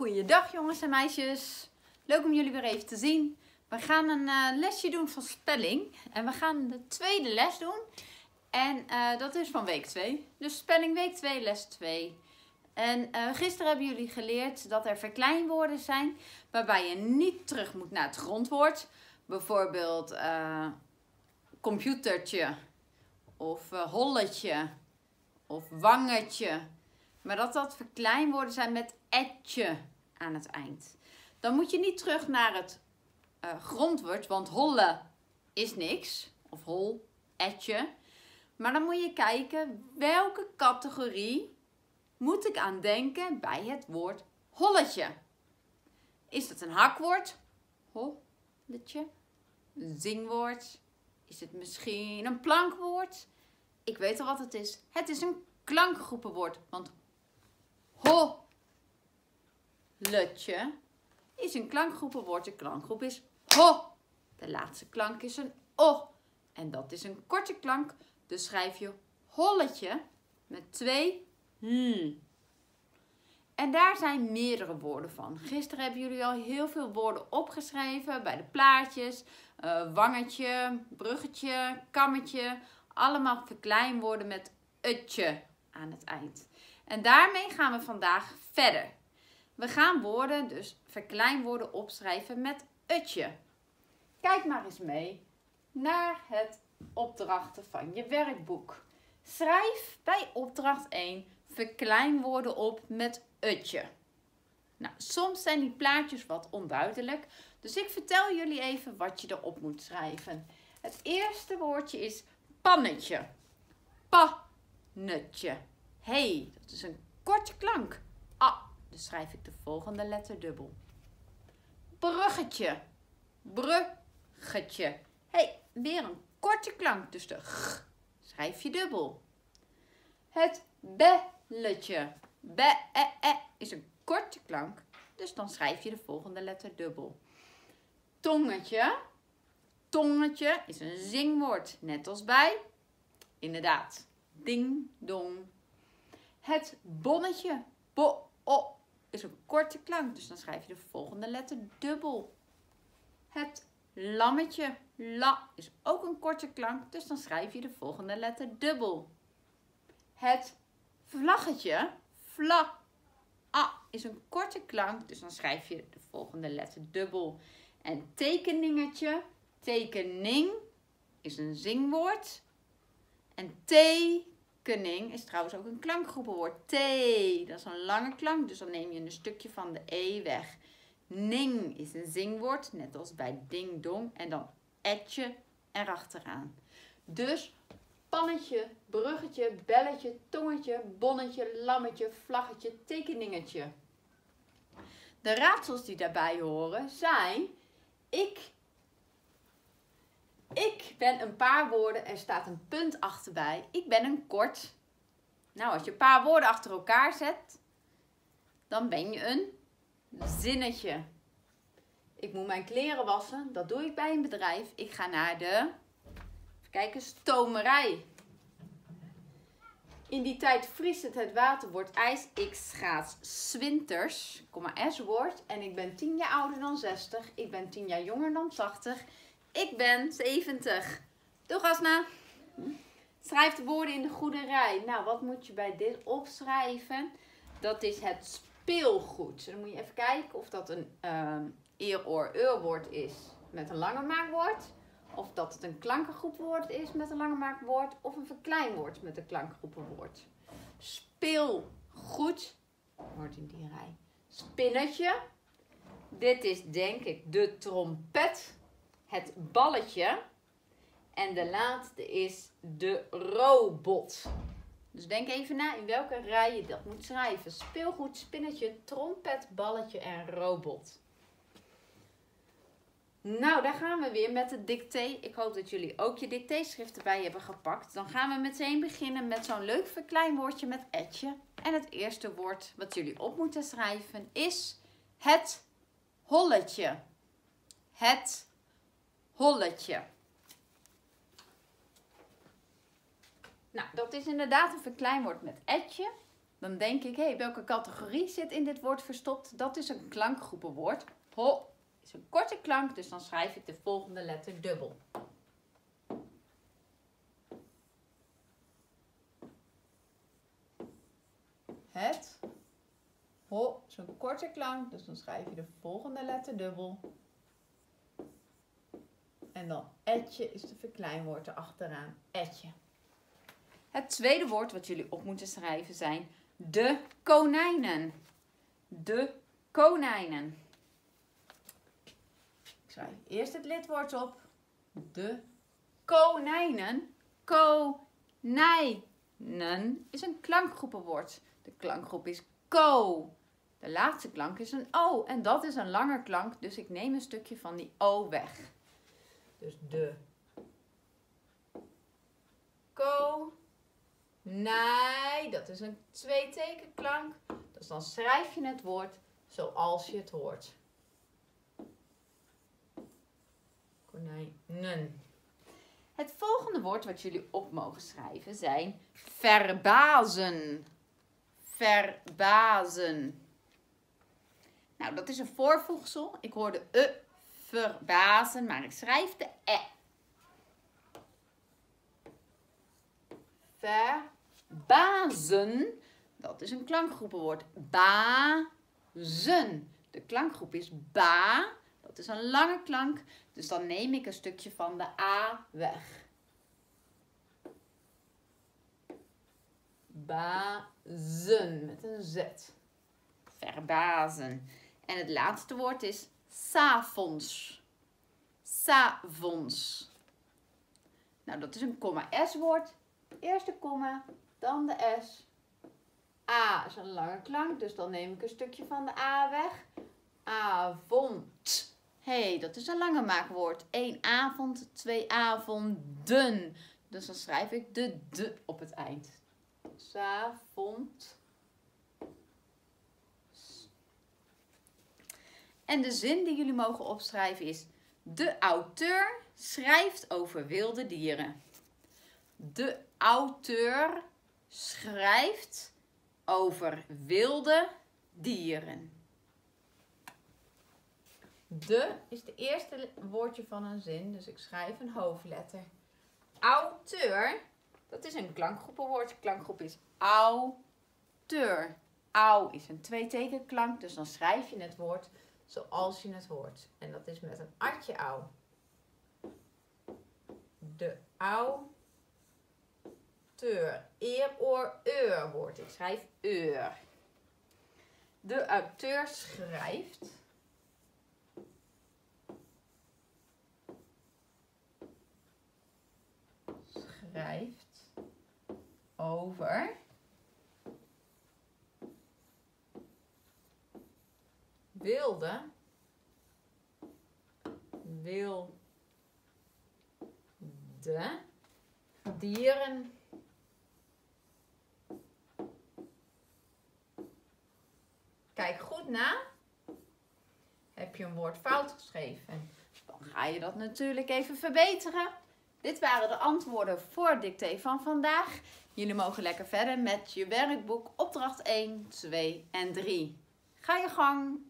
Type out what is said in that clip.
Goeiedag jongens en meisjes. Leuk om jullie weer even te zien. We gaan een uh, lesje doen van spelling. En we gaan de tweede les doen. En uh, dat is van week 2. Dus spelling week 2, les 2. En uh, gisteren hebben jullie geleerd dat er verkleinwoorden zijn. Waarbij je niet terug moet naar het grondwoord. Bijvoorbeeld computertje. Of holletje. Of wangetje. Maar dat dat verkleinwoorden zijn met etje aan het eind. Dan moet je niet terug naar het uh, grondwoord, want holle is niks. Of hol, etje. Maar dan moet je kijken welke categorie moet ik aan denken bij het woord holletje. Is het een hakwoord? Holletje. Een zingwoord? Is het misschien een plankwoord? Ik weet al wat het is. Het is een klankgroepenwoord, want ho lutje is een klankgroepenwoord. De klankgroep is ho. De laatste klank is een o. En dat is een korte klank. Dus schrijf je holletje met twee l. En daar zijn meerdere woorden van. Gisteren hebben jullie al heel veel woorden opgeschreven bij de plaatjes. Uh, wangetje, bruggetje, kammetje. Allemaal verkleinwoorden met utje aan het eind. En daarmee gaan we vandaag verder. We gaan woorden, dus verkleinwoorden, opschrijven met utje. Kijk maar eens mee naar het opdrachten van je werkboek. Schrijf bij opdracht 1 verkleinwoorden op met utje. Nou, soms zijn die plaatjes wat onduidelijk, dus ik vertel jullie even wat je erop moet schrijven. Het eerste woordje is pannetje. Pannetje. Hey, dat is een korte klank. Ah, dus schrijf ik de volgende letter dubbel. Bruggetje. Bruggetje. hey, weer een korte klank. Dus de g schrijf je dubbel. Het belletje. Be -e -e is een korte klank. Dus dan schrijf je de volgende letter dubbel. Tongetje. Tongetje is een zingwoord. Net als bij. Inderdaad. Ding dong. Het bonnetje. Bo O is een korte klank, dus dan schrijf je de volgende letter dubbel. Het lammetje, la, is ook een korte klank, dus dan schrijf je de volgende letter dubbel. Het vlaggetje, vla, a, is een korte klank, dus dan schrijf je de volgende letter dubbel. En tekeningetje, tekening, is een zingwoord. En t Tekening is trouwens ook een klankgroepenwoord. T, dat is een lange klank, dus dan neem je een stukje van de E weg. Ning is een zingwoord, net als bij ding dong. En dan etje erachteraan. Dus pannetje, bruggetje, belletje, tongetje, bonnetje, lammetje, vlaggetje, tekeningetje. De raadsels die daarbij horen zijn: ik ik ben een paar woorden, er staat een punt achterbij. Ik ben een kort. Nou, als je een paar woorden achter elkaar zet, dan ben je een zinnetje. Ik moet mijn kleren wassen. Dat doe ik bij een bedrijf. Ik ga naar de, kijken, stomerij. In die tijd vriest het, het water wordt ijs. Ik schaats zwinters, S-woord. En ik ben 10 jaar ouder dan 60. Ik ben 10 jaar jonger dan 80. Ik ben 70. Doeg Asna. Schrijf de woorden in de goede rij. Nou, wat moet je bij dit opschrijven? Dat is het speelgoed. Dan moet je even kijken of dat een um, eer, oor, woord is met een lange maakwoord. Of dat het een klankengroepwoord is met een lange maakwoord. Of een verkleinwoord met een klankengroepwoord. Speelgoed. Hoort in die rij. Spinnetje. Dit is denk ik de trompet het balletje. En de laatste is de robot. Dus denk even na in welke rij je dat moet schrijven. Speelgoed, spinnetje, trompet, balletje en robot. Nou, daar gaan we weer met de dicté. Ik hoop dat jullie ook je dictéschrift erbij hebben gepakt. Dan gaan we meteen beginnen met zo'n leuk verkleinwoordje met etje. En het eerste woord wat jullie op moeten schrijven is het holletje. Het holletje. Nou, dat is inderdaad een verkleinwoord met etje. Dan denk ik, hé, hey, welke categorie zit in dit woord verstopt? Dat is een klankgroepenwoord. Ho is een korte klank, dus dan schrijf ik de volgende letter dubbel. Het. Ho is een korte klank, dus dan schrijf je de volgende letter dubbel. En dan etje is de verkleinwoord erachteraan. Etje. Het tweede woord wat jullie op moeten schrijven zijn de konijnen. De konijnen. Ik schrijf eerst het lidwoord op. De konijnen. Konijnen is een klankgroepenwoord. De klankgroep is ko. De laatste klank is een O en dat is een langer klank, dus ik neem een stukje van die O weg. Dus de ko. Nee, dat is een twee-tekenklank. Dus dan schrijf je het woord zoals je het hoort. Konijnen. Het volgende woord wat jullie op mogen schrijven zijn verbazen. Verbazen. Nou, dat is een voorvoegsel. Ik hoorde e verbazen, maar ik schrijf de e. Verbazen, dat is een klankgroepenwoord. Bazen. De klankgroep is ba. Dat is een lange klank. Dus dan neem ik een stukje van de a weg. Bazen met een z. Verbazen. En het laatste woord is s'avonds. S'avonds. Nou, dat is een komma-s-woord. Eerst de komma, dan de s. A is een lange klank, dus dan neem ik een stukje van de a weg. Avond. hey, dat is een lange maakwoord. Eén avond, twee avonden. Dus dan schrijf ik de d op het eind. S'avond. En de zin die jullie mogen opschrijven is: De auteur schrijft over wilde dieren. De auteur schrijft over wilde dieren. De is het eerste woordje van een zin, dus ik schrijf een hoofdletter. Auteur, dat is een klankgroepenwoord. Klankgroep is auteur. Au is een tweetekenklank, dus dan schrijf je het woord zoals je het hoort. En dat is met een atje au. De auteur. Eer, oor, eur wordt. Ik schrijf eur. De auteur schrijft. Schrijft over. Wilde, wilde dieren Kijk goed na. Heb je een woord fout geschreven? Dan ga je dat natuurlijk even verbeteren. Dit waren de antwoorden voor dicté van vandaag. Jullie mogen lekker verder met je werkboek opdracht 1, 2 en 3. Ga je gang!